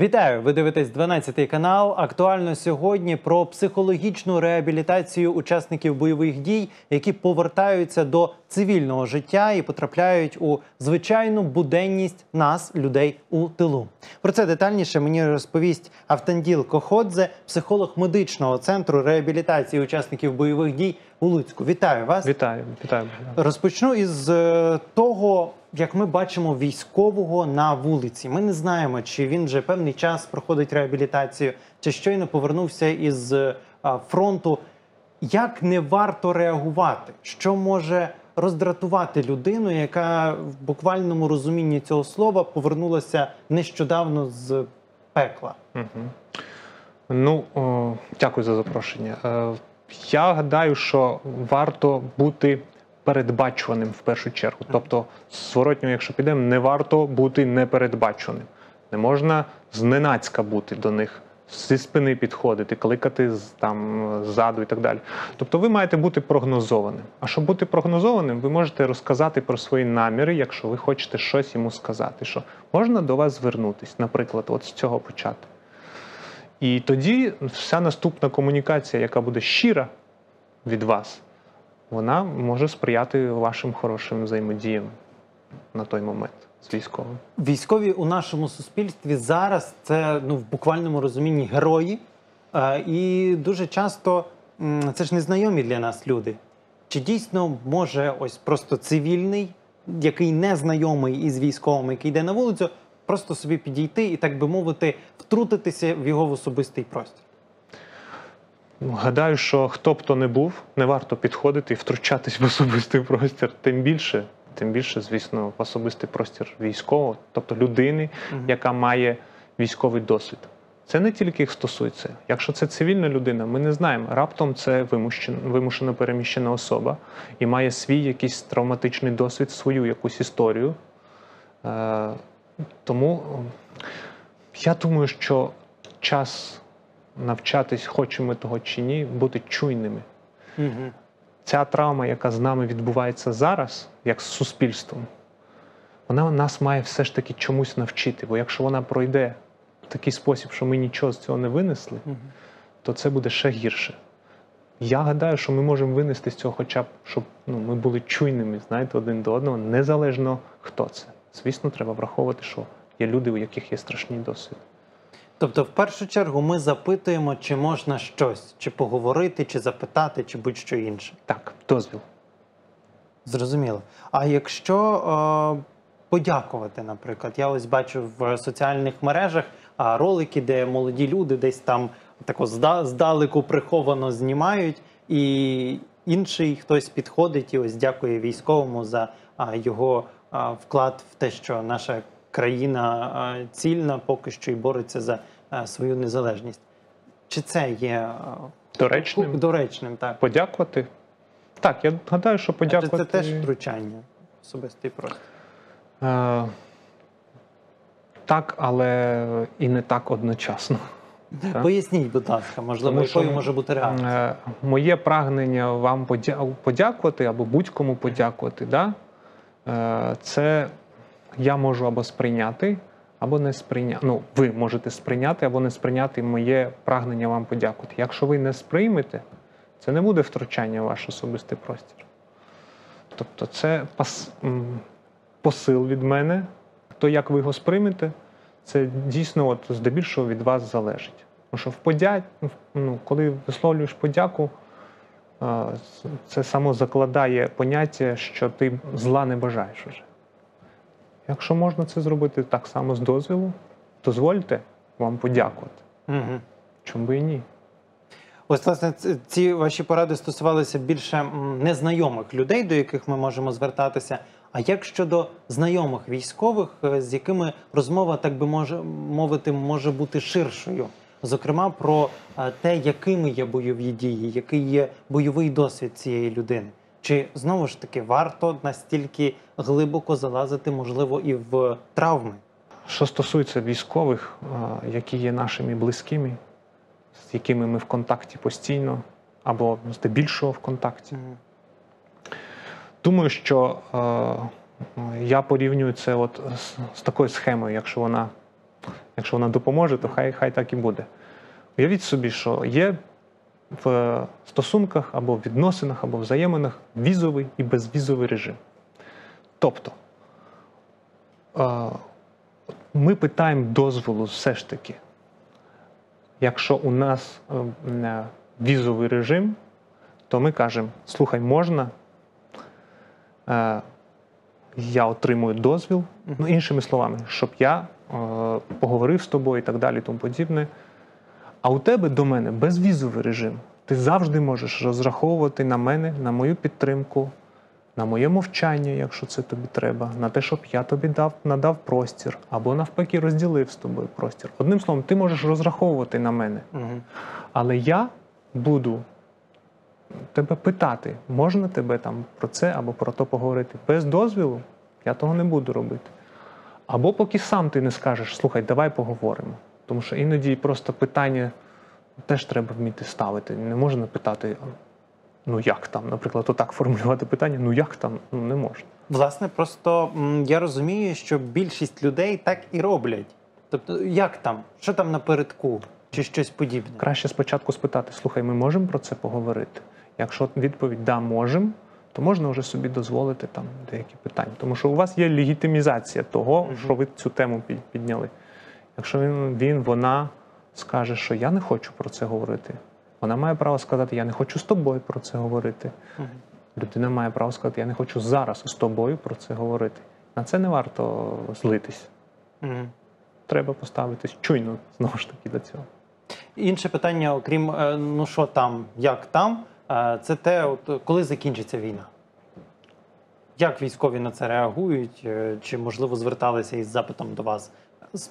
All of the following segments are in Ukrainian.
Вітаю! Ви дивитесь 12 канал. Актуально сьогодні про психологічну реабілітацію учасників бойових дій, які повертаються до цивільного життя і потрапляють у звичайну буденність нас, людей у тилу. Про це детальніше мені розповість Автанділ Коходзе, психолог медичного центру реабілітації учасників бойових дій у Луцьку. Вітаю вас! Вітаю, вітаю. Розпочну із е, того, як ми бачимо військового на вулиці. Ми не знаємо, чи він вже певний час проходить реабілітацію, чи щойно повернувся із е, фронту. Як не варто реагувати? Що може роздратувати людину, яка в буквальному розумінні цього слова повернулася нещодавно з пекла? Угу. Ну, о, дякую за запрошення. Е, я гадаю, що варто бути передбачуваним в першу чергу. Тобто, зворотньо, якщо підемо, не варто бути непередбачуваним. Не можна зненацька бути до них, зі спини підходити, кликати там ззаду і так далі. Тобто, ви маєте бути прогнозованим. А щоб бути прогнозованим, ви можете розказати про свої наміри, якщо ви хочете щось йому сказати. Що можна до вас звернутись, наприклад, от з цього почати. І тоді вся наступна комунікація, яка буде щира від вас, вона може сприяти вашим хорошим взаємодіям на той момент з військовим. Військові у нашому суспільстві зараз це ну в буквальному розумінні герої, Е, і дуже часто це ж незнайомі для нас люди. Чи дійсно може ось просто цивільний, який не знайомий із військовим, який йде на вулицю, просто собі підійти і, так би мовити, втрутитися в його особистий простір? Гадаю, що хто б то не був, не варто підходити і втручатись в особистий простір. Тим більше, тим більше, звісно, в особистий простір військового, тобто людини, Мгм. яка має військовий досвід. Це не тільки їх стосується. Якщо це цивільна людина, ми не знаємо. Раптом це вимушен, вимушено переміщена особа і має свій якийсь травматичний досвід, свою якусь історію. Е, тому я думаю, що час навчатись, хочемо ми того чи ні, бути чуйними. Угу. Ця травма, яка з нами відбувається зараз, як з суспільством, вона нас має все ж таки чомусь навчити. Бо якщо вона пройде в такий спосіб, що ми нічого з цього не винесли, Угу. то це буде ще гірше. Я гадаю, що ми можемо винести з цього, хоча б щоб ну, ми були чуйними, знаєте, один до одного, незалежно хто це. Звісно, треба враховувати, що є люди, у яких є страшний досвід. Тобто, в першу чергу, ми запитуємо, чи можна щось, чи поговорити, чи запитати, чи будь-що інше. Так, дозвіл. Зрозуміло. А якщо е, подякувати, наприклад, я ось бачу в соціальних мережах а, ролики, де молоді люди десь там тако зда- здалеку приховано знімають, і інший хтось підходить і ось дякує військовому за а, його вклад в те, що наша країна цільна поки що і бореться за свою незалежність. Чи це є Доречним. доречним? Так. Подякувати. Так, я гадаю, що подякувати. це теж втручання особистий простір? Е, так, але і не так одночасно. Так. Поясніть, будь ласка, можливо, Тому що, якою може бути реакція? Е, Моє прагнення вам подякувати або будь-кому подякувати, да? е, це я можу або сприйняти, або не сприйняти. Ну, ви можете сприйняти або не сприйняти моє прагнення вам подякувати. Якщо ви не сприймете, це не буде втручання в ваш особистий простір. Тобто, це пас, посил від мене. То як ви його сприймете, це дійсно от, здебільшого від вас залежить. Тому що в подя... ну, коли висловлюєш подяку, це само закладає поняття, що ти зла не бажаєш вже. Якщо можна це зробити так само з дозвілу, дозвольте вам подякувати. Угу. Чому би і ні? Ось власне ці ваші поради стосувалися більше незнайомих людей, до яких ми можемо звертатися. А як щодо знайомих військових, е, з якими розмова, так би може мовити, може бути ширшою? Зокрема, про е, те, якими є бойові дії, який є бойовий досвід цієї людини. Чи знову ж таки варто настільки глибоко залазити, можливо, і в травми? Що стосується військових, які є нашими близькими, з якими ми в контакті постійно, або здебільшого в контакті. Думаю, що е, я порівнюю це от з, з такою схемою, якщо вона Якщо вона допоможе, то хай, хай так і буде. Уявіть собі, що є в стосунках або в відносинах, або взаєминах візовий і безвізовий режим. Тобто е, ми питаємо дозволу все ж таки. Якщо у нас е, е, візовий режим, то ми кажемо: слухай, можна, я отримую дозвіл, ну, іншими словами, щоб я поговорив з тобою і так далі, тому подібне. А у тебе до мене безвізовий режим. Ти завжди можеш розраховувати на мене, на мою підтримку, на моє мовчання, якщо це тобі треба, на те, щоб я тобі дав, надав простір, або навпаки розділив з тобою простір. Одним словом, ти можеш розраховувати на мене. Але я буду тебе питати, можна тебе там про це або про то поговорити. Без дозвілу я того не буду робити. Або поки сам ти не скажеш, слухай, давай поговоримо. Тому що іноді просто питання теж треба вміти ставити. Не можна питати, ну як там, наприклад, отак формулювати питання, ну як там, ну не можна. Власне, просто я розумію, що більшість людей так і роблять. Тобто, як там? Що там напередку? Чи щось подібне? Краще спочатку спитати: слухай, ми можемо про це поговорити? Якщо відповідь да, можемо, то можна вже собі дозволити там деякі питання. Тому що у вас є легітимізація того, що ви цю тему підняли. Якщо він, він, вона скаже, що я не хочу про це говорити, вона має право сказати, я не хочу з тобою про це говорити. Мгм. Людина має право сказати, я не хочу зараз з тобою про це говорити. На це не варто злитись. Мгм. Треба поставитись чуйно знову ж таки до цього. Інше питання, окрім е, ну що там, як там, е, це те, от коли закінчиться війна. Як військові на це реагують? Е, Чи можливо зверталися із запитом до вас з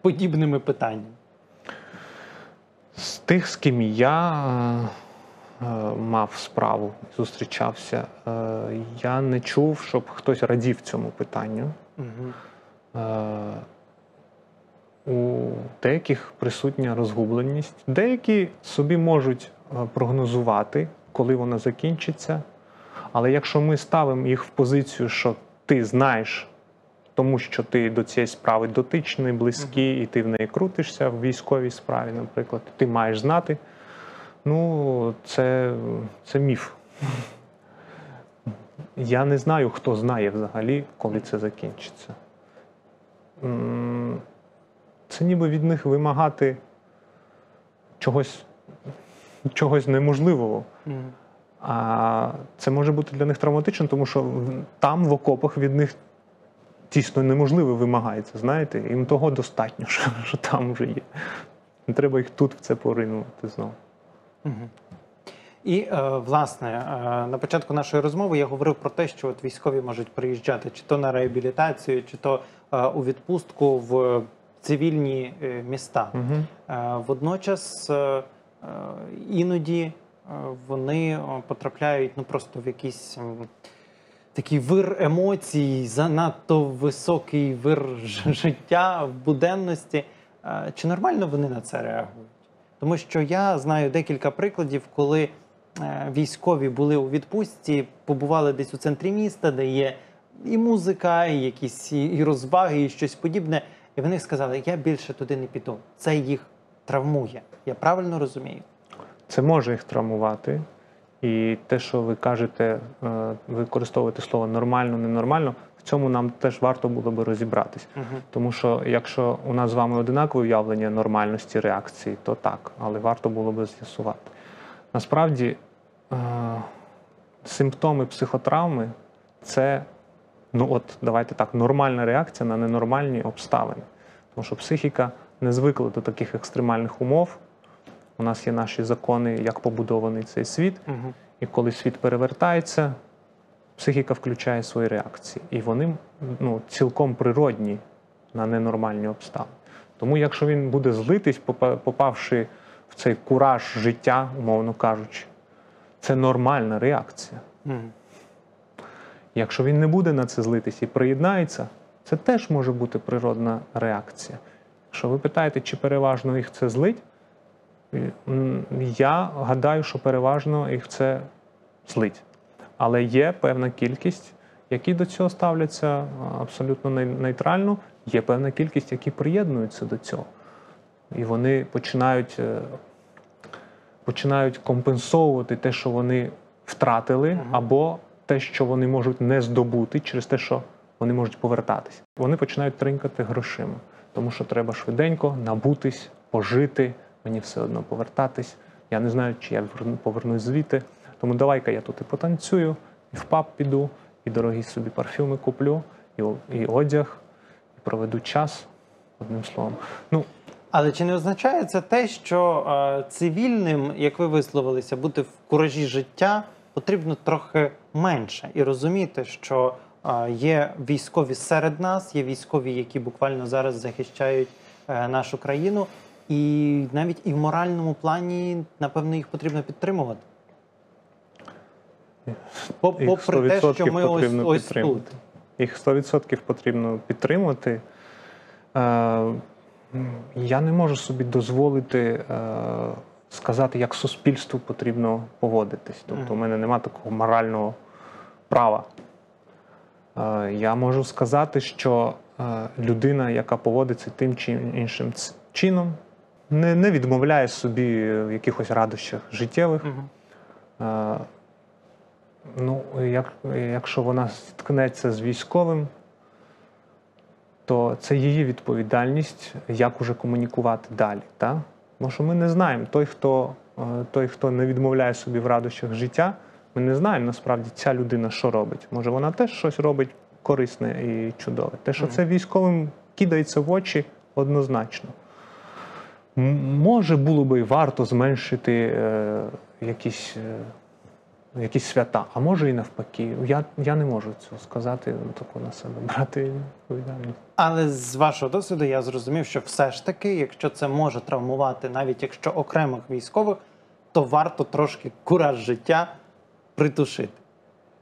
подібними питаннями? З тих, з ким я е, мав справу, зустрічався, е, я не чув, щоб хтось радів цьому питанню. Угу. Е, у деяких присутня розгубленість, деякі собі можуть е, прогнозувати, коли вона закінчиться. Але якщо ми ставимо їх в позицію, що ти знаєш, тому що ти до цієї справи дотичний, близький, і ти в неї крутишся в військовій справі, наприклад, ти маєш знати. Ну, це, це міф. Я не знаю, хто знає взагалі, коли це закінчиться. Це ніби від них вимагати чогось, чогось неможливого. А це може бути для них травматично, тому що там, в окопах, від них дійсно неможливо вимагається. Знаєте, їм того достатньо, що, що там вже є. Не треба їх тут в це поринувати знову. Мгм. І е, власне е, на початку нашої розмови я говорив про те, що от військові можуть приїжджати чи то на реабілітацію, чи то е, у відпустку в цивільні міста. Угу. Водночас іноді вони потрапляють ну просто в якийсь м, такий вир емоцій, занадто високий вир життя в буденності. Чи нормально вони на це реагують? Тому що я знаю декілька прикладів, коли е, військові були у відпустці, побували десь у центрі міста, де є і музика, і якісь і розваги, і щось подібне. І вони сказали: я більше туди не піду. Це їх травмує. Я правильно розумію? Це може їх травмувати. І те, що ви кажете, е, використовуєте слово нормально, ненормально, в цьому нам теж варто було би розібратись. Угу. Тому що якщо у нас з вами одинакове уявлення нормальності реакції, то так, але варто було би з'ясувати. Насправді, е, симптоми психотравми це, ну от давайте так, нормальна реакція на ненормальні обставини. Тому що психіка не звикла до таких екстремальних умов. У нас є наші закони, як побудований цей світ. Угу. І коли світ перевертається, психіка включає свої реакції. І вони ну, цілком природні на ненормальні обставини. Тому, якщо він буде злитись, попавши в цей кураж життя, умовно кажучи, це нормальна реакція. Угу. Якщо він не буде на це злитись і приєднається, це теж може бути природна реакція. Якщо ви питаєте, чи переважно їх це злить, я гадаю, що переважно їх це злить. Але є певна кількість, які до цього ставляться абсолютно нейтрально. є певна кількість, які приєднуються до цього. І вони починають, е, починають компенсовувати те, що вони втратили, або те, що вони можуть не здобути через те, що вони можуть повертатись. Вони починають тринкати грошима, тому що треба швиденько набутись, пожити, мені все одно повертатись. Я не знаю, чи я повернусь звідти. Тому давай-ка я тут і потанцюю, і в паб піду, і дорогі собі парфюми куплю, і, і одяг, і проведу час, одним словом. Ну, Але чи не означає це те, що е, цивільним, як ви висловилися, бути в куражі життя потрібно трохи менше і розуміти, що е, є військові серед нас, є військові, які буквально зараз захищають е, нашу країну, і навіть і в моральному плані, напевно, їх потрібно підтримувати. Їх Попри те, що ми ось, потрібно ось тут. їх 100% потрібно підтримувати. Е, я не можу собі дозволити е, сказати, як суспільству потрібно поводитись. Тобто, у мене немає такого морального права. Е, я можу сказати, що людина, яка поводиться тим чи іншим чином, не, не відмовляє собі в якихось радощах життєвих. Мгм. Е, Ну, як, якщо вона зіткнеться з військовим, то це її відповідальність, як уже комунікувати далі. Та? Тому що ми не знаємо, той, хто, е, той, хто не відмовляє собі в радощах життя, ми не знаємо насправді ця людина, що робить. Може, вона теж щось робить корисне і чудове. Те, що Мгм. це військовим кидається в очі, однозначно. Може, було би і варто зменшити е, якісь. Е, якісь свята, а може і навпаки. Я, я не можу цього сказати, таку на себе брати відповідальність. Але з вашого досвіду я зрозумів, що все ж таки, якщо це може травмувати, навіть якщо окремих військових, то варто трошки кураж життя притушити.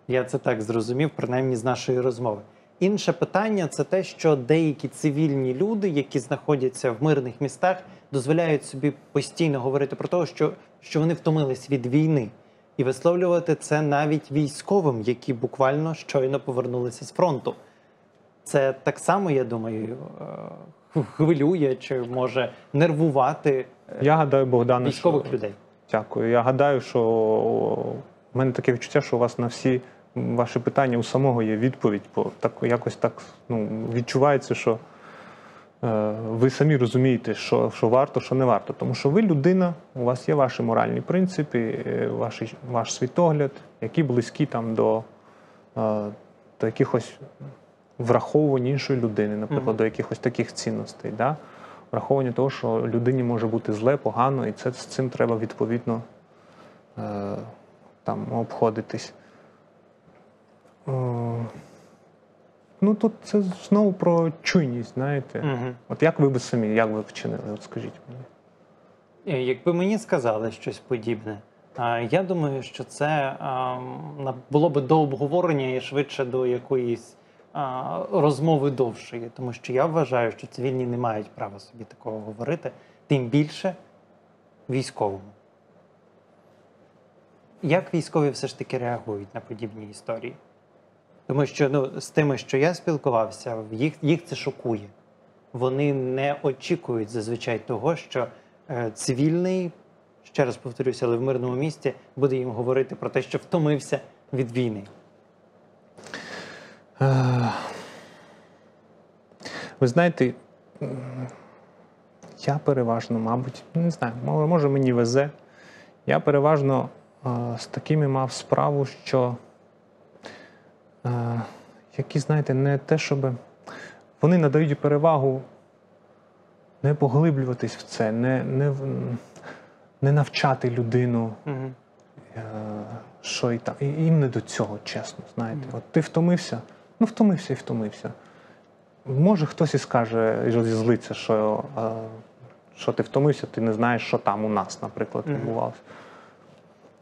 Я це так зрозумів, принаймні з нашої розмови. Інше питання це те, що деякі цивільні люди, які знаходяться в мирних містах, дозволяють собі постійно говорити про те, що, що вони втомились від війни, і висловлювати це навіть військовим, які буквально щойно повернулися з фронту. Це так само, я думаю, е, хвилює чи може нервувати е, Я гадаю, Богдане, військових що... людей. Дякую. Я гадаю, що в мене таке відчуття, що у вас на всі ваші питання у самого є відповідь, бо так якось так ну, відчувається, що ви самі розумієте, що, що варто, що не варто. Тому що ви людина, у вас є ваші моральні принципи, е, ваші, ваш світогляд, які близькі там до, е, до якихось враховувань іншої людини, наприклад, Мгм. до якихось таких цінностей. Да? Враховування того, що людині може бути зле, погано, і це, з цим треба відповідно е, там, обходитись. Ну тут це знову про чуйність, знаєте. Угу. От як ви би самі, як ви вчинили? От скажіть мені. Е, Якби мені сказали щось подібне, я думаю, що це було би до обговорення і швидше до якоїсь розмови довшої, тому що я вважаю, що цивільні не мають права собі такого говорити, тим більше військовому. Як військові все ж таки реагують на подібні історії? Тому що ну, з тими, що я спілкувався, їх, їх це шокує. Вони не очікують зазвичай того, що е, цивільний, ще раз повторюся, але в мирному місті буде їм говорити про те, що втомився від війни. Е, Ви знаєте, я переважно, мабуть, не знаю, може, мені везе. Я переважно е, з такими мав справу, що які, знаєте, не те, щоб вони надають перевагу не поглиблюватись в це, не, не, не навчати людину Угу. Е, що і так. І їм не до цього, чесно, знаєте. Мгм. От ти втомився, ну втомився і втомився. Може, хтось і скаже, і злиться, що, е, що ти втомився, ти не знаєш, що там у нас, наприклад, відбувалося.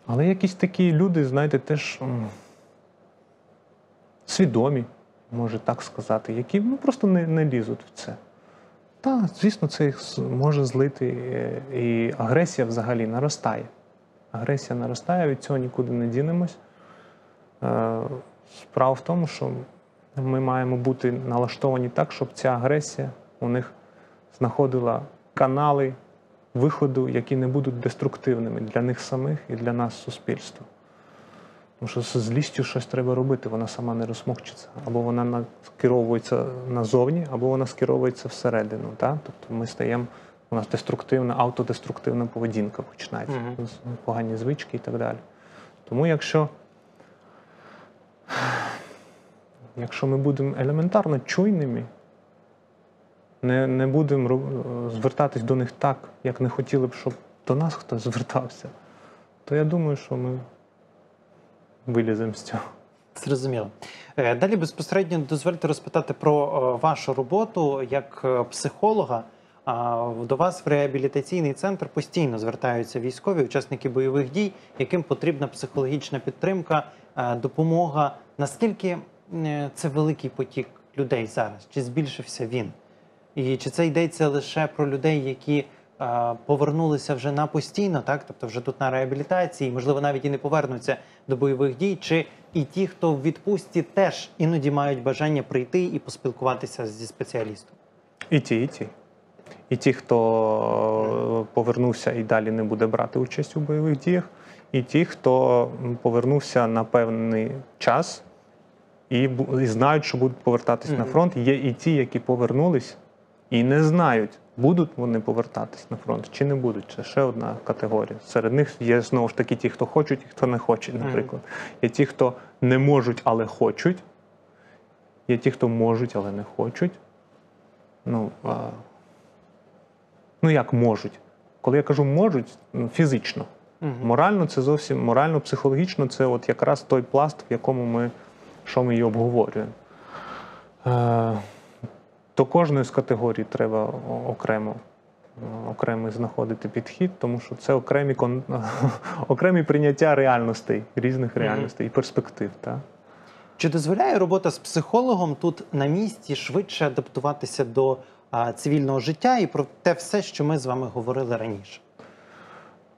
Але якісь такі люди, знаєте, теж свідомі, може так сказати, які ну, просто не, не лізуть в це. Так, звісно, це їх може злити, е, і агресія взагалі наростає. Агресія наростає, від цього нікуди не дінемось. Е, Справа в тому, що ми маємо бути налаштовані так, щоб ця агресія у них знаходила канали виходу, які не будуть деструктивними для них самих і для нас, суспільства. Тому що з злістю щось треба робити, вона сама не розмовчиться. Або вона на- скеровується назовні, або вона скеровується всередину. Та? Тобто ми стаємо, у нас деструктивна, автодеструктивна поведінка починається, з- погані звички і так далі. Тому якщо, якщо ми будемо елементарно чуйними, не, не будемо звертатись до них так, як не хотіли б, щоб до нас хтось звертався, то я думаю, що ми виліземо з цього. Зрозуміло. Е, Далі безпосередньо дозвольте розпитати про е, вашу роботу як е, психолога. До вас в реабілітаційний центр постійно звертаються військові, учасники бойових дій, яким потрібна психологічна підтримка, допомога. Наскільки це великий потік людей зараз? Чи збільшився він? І чи це йдеться лише про людей, які повернулися вже на постійно, так тобто вже тут на реабілітації, можливо, навіть і не повернуться до бойових дій, чи і ті, хто в відпустці, теж іноді мають бажання прийти і поспілкуватися зі спеціалістом? І ті, і ті. І ті, хто е, повернувся і далі не буде брати участь у бойових діях, і ті, хто повернувся на певний час і, і знають, що будуть повертатись на фронт. Є і ті, які повернулись і не знають, будуть вони повертатись на фронт чи не будуть. Це ще одна категорія. Серед них є знову ж таки ті, хто хочуть і хто не хочуть, наприклад. Є ті, хто не можуть, але хочуть. Є ті, хто можуть, але не хочуть. Ну, а... ну як можуть? Коли я кажу можуть, ну, фізично. Морально це зовсім морально-психологічно це от якраз той пласт, в якому ми що ми і обговорюємо. Е, до кожної з категорій треба окремо. Окремий знаходити підхід, тому що це окремі кон... окремі прийняття реальностей, різних реальностей і перспектив. Так? Чи дозволяє робота з психологом тут на місці швидше адаптуватися до а, цивільного життя і про те все, що ми з вами говорили раніше?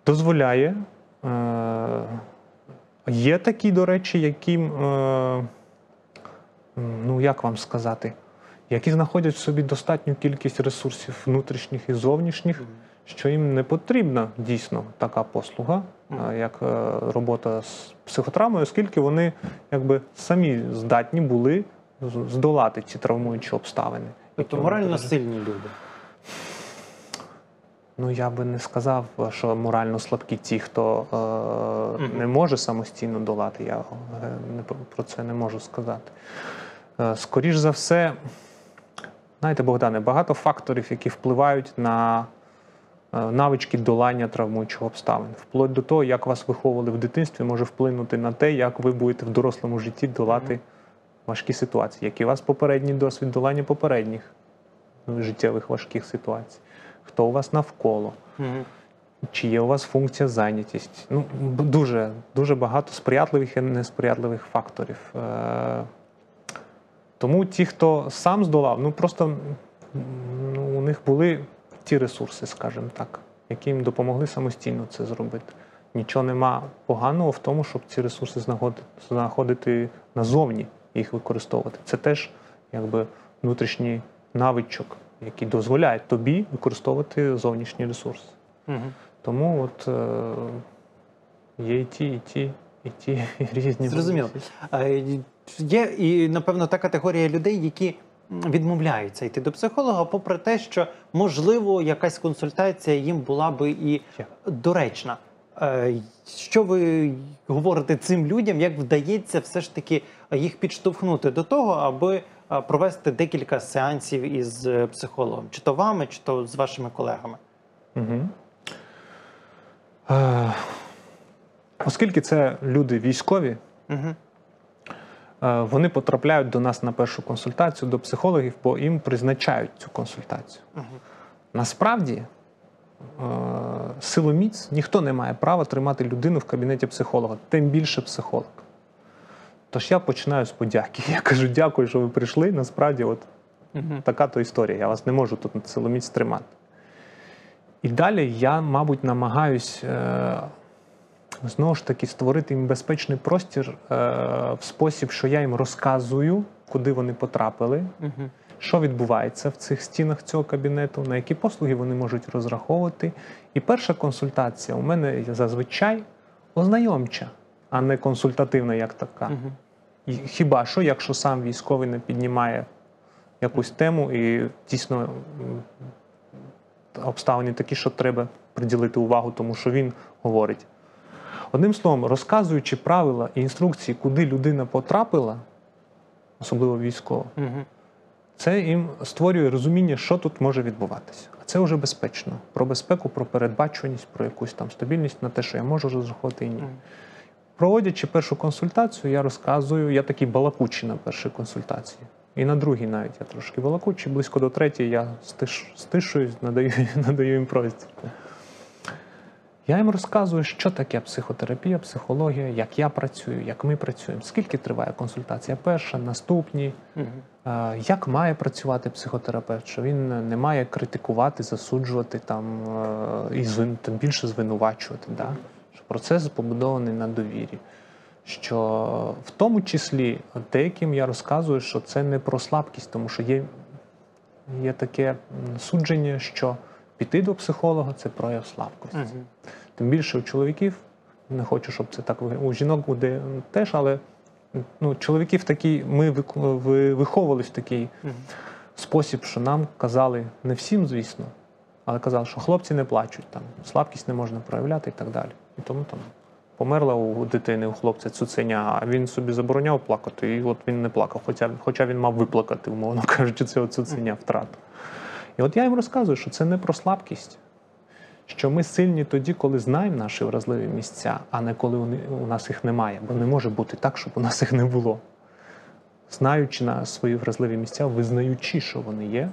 дозволяє. Е, є такі, до речі, яким, е, ну як вам сказати, які знаходять в собі достатню кількість ресурсів внутрішніх і зовнішніх, що їм не потрібна дійсно така послуга, е, як е, робота з психотравмою, оскільки вони якби самі здатні були здолати ці травмуючі обставини. Тобто морально сильні люди. Ну, я би не сказав, що морально слабкі ті, хто е, не може самостійно долати. Я е, не, про- про це не можу сказати. Е, скоріш за все, знаєте, Богдане, багато факторів, які впливають на е, навички долання травмуючих обставин. Вплоть до того, як вас виховували в дитинстві, може вплинути на те, як ви будете в дорослому житті долати важкі ситуації. Який у вас попередній досвід долання попередніх ну, життєвих важких ситуацій. Хто у вас навколо? Чи є у вас функція зайнятість? Ну, дуже, дуже багато сприятливих і несприятливих факторів. Тому ті, хто сам здолав, ну просто ну, у них були ті ресурси, скажімо так, які їм допомогли самостійно це зробити. Нічого нема поганого в тому, щоб ці ресурси знаходити, назовні і їх використовувати. Це теж якби внутрішній навичок, який дозволяє тобі використовувати зовнішні ресурси. Мгм. Тому от е, є і ті, і ті, і ті і різні. Зрозуміло. Є і, напевно, та категорія людей, які відмовляються йти до психолога, попри те, що можливо якась консультація їм була би і доречна. Е, Що ви говорите цим людям? Як вдається все ж таки їх підштовхнути до того, аби е, провести декілька сеансів із е, психологом, чи то вами, чи то з вашими колегами? Угу. Оскільки це люди військові, Угу. Е, вони потрапляють до нас на першу консультацію до психологів, бо їм призначають цю консультацію. Угу. Насправді, е, силоміць ніхто не має права тримати людину в кабінеті психолога, тим більше психолог. Тож я починаю з подяки. Я кажу, дякую, що ви прийшли. Насправді, от Угу. така то історія. Я вас не можу тут силоміць тримати. І далі я, мабуть, намагаюсь е, знову ж таки створити їм безпечний простір е, в спосіб, що я їм розказую куди вони потрапили, Мгм. що відбувається в цих стінах цього кабінету, на які послуги вони можуть розраховувати. І перша консультація у мене зазвичай ознайомча, а не консультативна як така. Мгм. І Хіба що, якщо сам військовий не піднімає якусь тему і дійсно обставини такі, що треба приділити увагу, тому що він говорить. Одним словом, розказуючи правила і інструкції, куди людина потрапила, особливо військова, Мгм. це їм створює розуміння, що тут може відбуватися. А це вже безпечно. Про безпеку, про передбачуваність, про якусь там стабільність на те, що я можу розраховувати і ні. Мгм. Проводячи першу консультацію, я розказую, я такий балакучий на першій консультації. І на другій навіть я трошки балакучий, близько до третьої я стиш, стишуюсь, надаю, надаю їм простір. Я їм розказую, що таке психотерапія, психологія, як я працюю, як ми працюємо, скільки триває консультація перша, наступні. Е, Як має працювати психотерапевт? Що він не має критикувати, засуджувати там е, і тим більше звинувачувати. Да? Що процес побудований на довірі. Що в тому числі деяким я розказую, що це не про слабкість, тому що є, є таке судження, що піти до психолога це прояв слабкості. Мгм. Тим більше у чоловіків, не хочу, щоб це так виглядало. У жінок буде теж, але ну, чоловіків такі, ми вик- ви- виховувались в такий Мгм. спосіб, що нам казали, не всім, звісно, але казали, що хлопці не плачуть, там, слабкість не можна проявляти і так далі. І тому там померла у дитини, у хлопця цуценя, а він собі забороняв плакати, і от він не плакав, хоча, хоча він мав виплакати, умовно кажучи, це цуценя втрату. І от я їм розказую, що це не про слабкість, що ми сильні тоді, коли знаємо наші вразливі місця, а не коли у нас їх немає. Бо не може бути так, щоб у нас їх не було. Знаючи на свої вразливі місця, визнаючи, що вони є,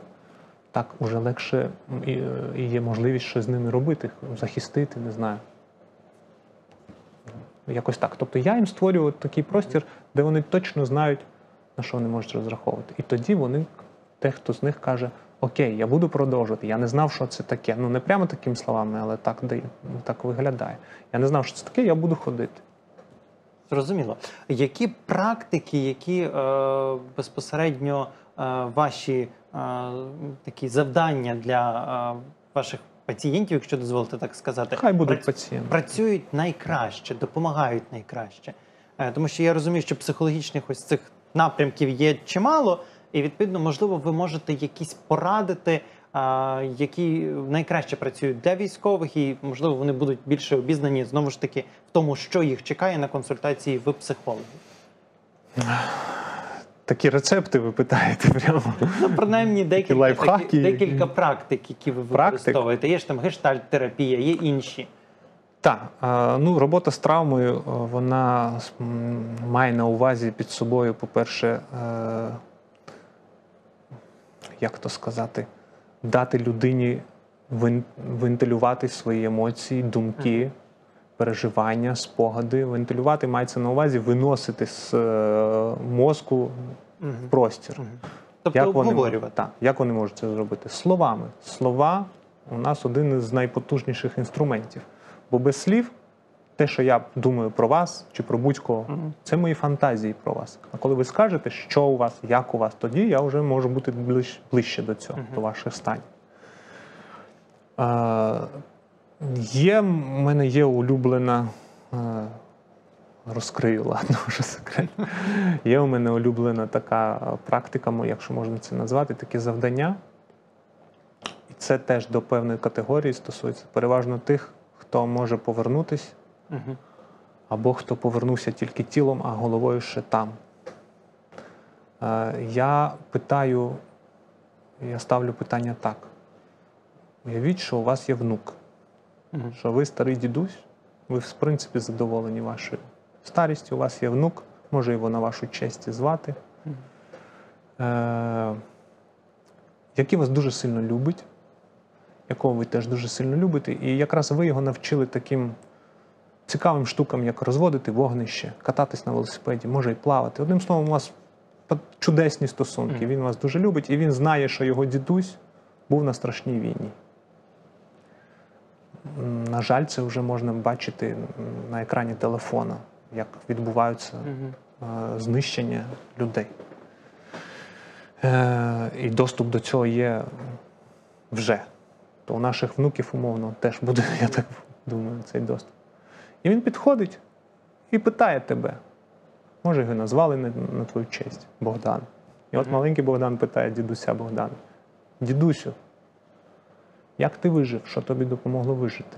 так уже легше і, е, є можливість щось з ними робити, захистити, не знаю. Якось так. Тобто я їм створюю такий простір, де вони точно знають, на що вони можуть розраховувати. І тоді вони, дехто з них каже: Окей, я буду продовжувати. Я не знав, що це таке. Ну не прямо такими словами, але так, так виглядає. Я не знав, що це таке, я буду ходити. Зрозуміло. Які практики, які е, безпосередньо е, ваші е, такі завдання для е, ваших пацієнтів, якщо дозволите так сказати, Хай будуть прац- пацієнти. працюють найкраще, допомагають найкраще? Е, тому що я розумію, що психологічних ось цих напрямків є чимало, і відповідно, можливо, ви можете якісь порадити, які найкраще працюють для військових, і можливо вони будуть більше обізнані знову ж таки в тому, що їх чекає на консультації в психологів. Такі рецепти ви питаєте прямо. Ну, принаймні декілька, лайфхаки. такі- декілька практик, які ви Практик? використовуєте. Є ж там гештальт-терапія, є інші. Так, ну робота з травмою, е, вона має на увазі під собою, по-перше, е, як то сказати, дати людині вентилювати свої емоції, думки, переживання, спогади. Вентилювати мається на увазі виносити з е, мозку в простір. Тобто вони, обговорювати. так, як вони можуть це зробити? Словами. Слова у нас один із найпотужніших інструментів. Бо без слів, те, що я думаю про вас чи про будь-кого, Мгм. це мої фантазії про вас. А коли ви скажете, що у вас, як у вас, тоді я вже можу бути ближче, ближче до цього, Мгм. до ваших станів. Е, є, в мене є улюблена. Е, розкрию, ладно, вже секрет. Є у мене улюблена така практика, якщо можна це назвати, таке завдання. І це теж до певної категорії стосується переважно тих, хто може повернутись, Мгм. або хто повернувся тільки тілом, а головою ще там. Е, Я питаю, я ставлю питання так. Уявіть, що у вас є внук, Мгм. що ви старий дідусь, ви в принципі задоволені вашою старістю, у вас є внук, може його на вашу честь звати, е, який вас дуже сильно любить, якого ви теж дуже сильно любите, і якраз ви його навчили таким цікавим штукам, як розводити вогнище, кататись на велосипеді, може і плавати. Одним словом, у вас чудесні стосунки. Він вас дуже любить, і він знає, що його дідусь був на страшній війні. На жаль, це вже можна бачити на екрані телефона, як відбуваються е, знищення людей. Е, і доступ до цього є вже. То у наших внуків, умовно, теж буде, я так думаю, цей доступ. І він підходить і питає тебе. Може, його назвали на, на твою честь Богдан. І от маленький Богдан питає дідуся Богдана: Дідусю, як ти вижив? Що тобі допомогло вижити?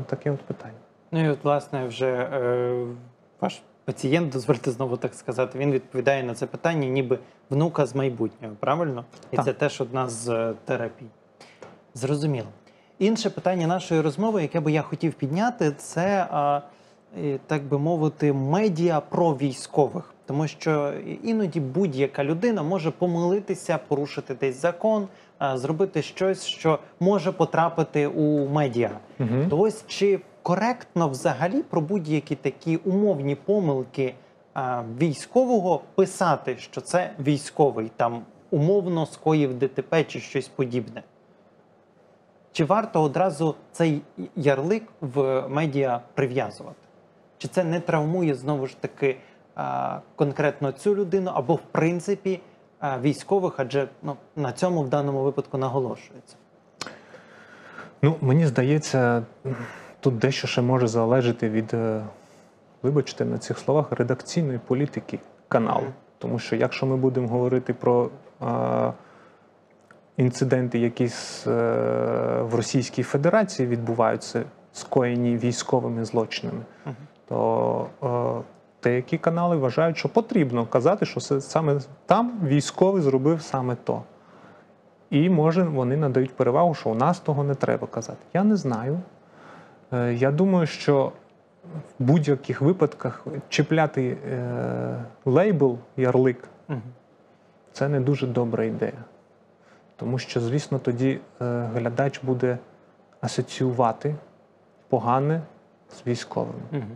От таке от питання. Ну і от, власне, вже е, ваш пацієнт, дозвольте знову так сказати, він відповідає на це питання, ніби внука з майбутнього, правильно? І Так. це теж одна з е, терапій. Зрозуміло. Інше питання нашої розмови, яке би я хотів підняти, це, так би мовити, медіа про військових. Тому що іноді будь-яка людина може помилитися, порушити десь закон, зробити щось, що може потрапити у медіа. Угу. То ось чи коректно взагалі про будь-які такі умовні помилки військового писати, що це військовий там умовно скоїв ДТП чи щось подібне? Чи варто одразу цей ярлик в медіа прив'язувати? Чи це не травмує знову ж таки конкретно цю людину або в принципі військових, адже ну, на цьому в даному випадку наголошується? Ну, мені здається, тут дещо ще може залежати від, е, вибачте, на цих словах, редакційної політики каналу. Тому що якщо ми будемо говорити про е, інциденти, які е, в Російській Федерації відбуваються, скоєні військовими злочинами, то е, деякі канали вважають, що потрібно казати, що саме там військовий зробив саме то. І може вони надають перевагу, що у нас того не треба казати. Я не знаю. Е, Я думаю, що в будь-яких випадках чіпляти лейбл, ярлик це не дуже добра ідея. Тому що, звісно, тоді е, глядач буде асоціювати погане з військовим. Мгм.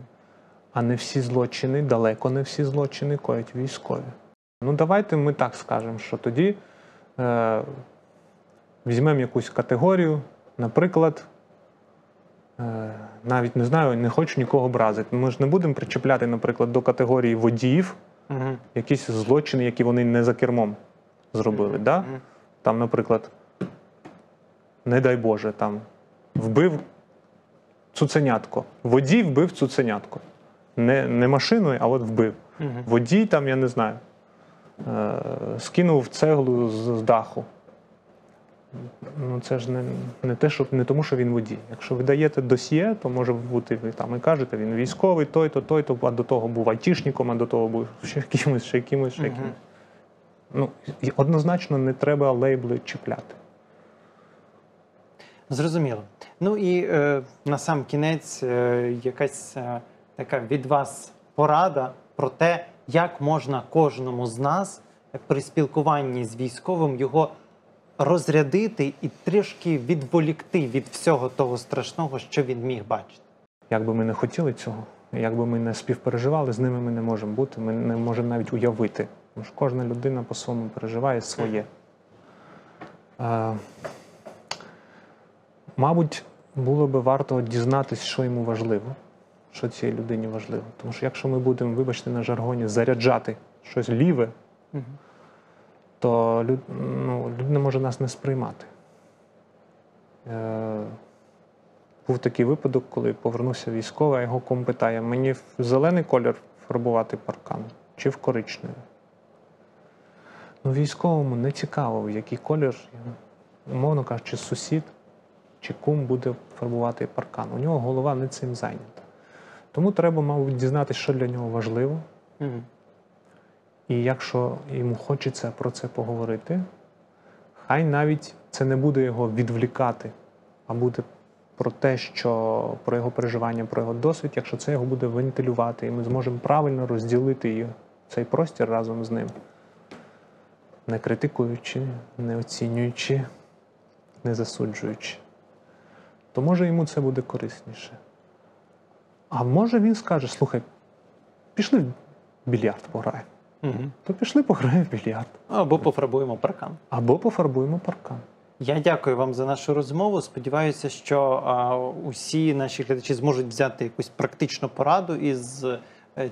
А не всі злочини, далеко не всі злочини коять військові. Ну, давайте ми так скажемо, що тоді е, візьмемо якусь категорію, наприклад, е, навіть не знаю, не хочу нікого образити. Ми ж не будемо причіпляти, наприклад, до категорії водіїв Мгм. якісь злочини, які вони не за кермом зробили. Да? Там, наприклад, не дай Боже, там вбив цуценятко. Водій вбив цуценятко. Не, не машиною, а от вбив. Мгм. Водій там, я не знаю, е, скинув цеглу з, з даху. Ну, це ж не, не те, що не тому, що він водій. Якщо ви даєте досьє, то може бути, ви там і кажете, він військовий, той-то, той-то, а до того був айтішником, а до того був ще якимось, ще якимось, ще якимось. Ну, однозначно не треба лейбли чіпляти. Зрозуміло. Ну і е, на сам кінець е, якась е, така від вас порада про те, як можна кожному з нас при спілкуванні з військовим його розрядити і трішки відволікти від всього того страшного, що він міг бачити. Як би ми не хотіли цього, як би ми не співпереживали, з ними ми не можемо бути, ми не можемо навіть уявити. Тому що кожна людина по-своєму переживає своє. Е, мабуть, було би варто дізнатися, що йому важливо, що цій людині важливо. Тому що якщо ми будемо, вибачте, на жаргоні заряджати щось ліве, то люд, ну, людина може нас не сприймати. Е, був такий випадок, коли повернувся військовий, а його ком питає: мені в зелений колір фарбувати паркан чи в коричневий? Ну, військовому не цікаво, в який колір, умовно кажучи, сусід чи кум буде фарбувати паркан. У нього голова не цим зайнята. Тому треба, мабуть, дізнатися, що для нього важливо. Мгм. І якщо йому хочеться про це поговорити, хай навіть це не буде його відвлікати, а буде про те, що про його переживання, про його досвід, якщо це його буде вентилювати, і ми зможемо правильно розділити цей простір разом з ним, не критикуючи, не оцінюючи, не засуджуючи, то може йому це буде корисніше. А може він скаже: слухай, пішли в більярд пограємо. Мгм. То пішли пограємо в більярд. Або пофарбуємо паркан. Або пофарбуємо паркан. Я дякую вам за нашу розмову. Сподіваюся, що а, усі наші глядачі зможуть взяти якусь практичну пораду із е,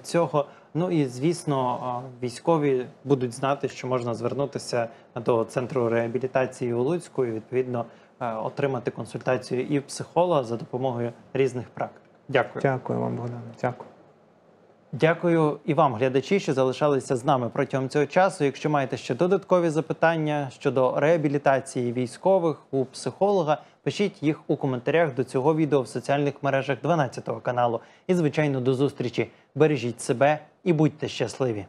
цього. Ну і звісно, військові будуть знати, що можна звернутися до центру реабілітації у Луцьку і відповідно отримати консультацію і психолога за допомогою різних практик. Дякую. Дякую вам, Богдан. Дякую. Дякую і вам, глядачі, що залишалися з нами протягом цього часу. Якщо маєте ще додаткові запитання щодо реабілітації військових у психолога, пишіть їх у коментарях до цього відео в соціальних мережах 12 каналу. І, звичайно, до зустрічі. Бережіть себе і будьте щасливі!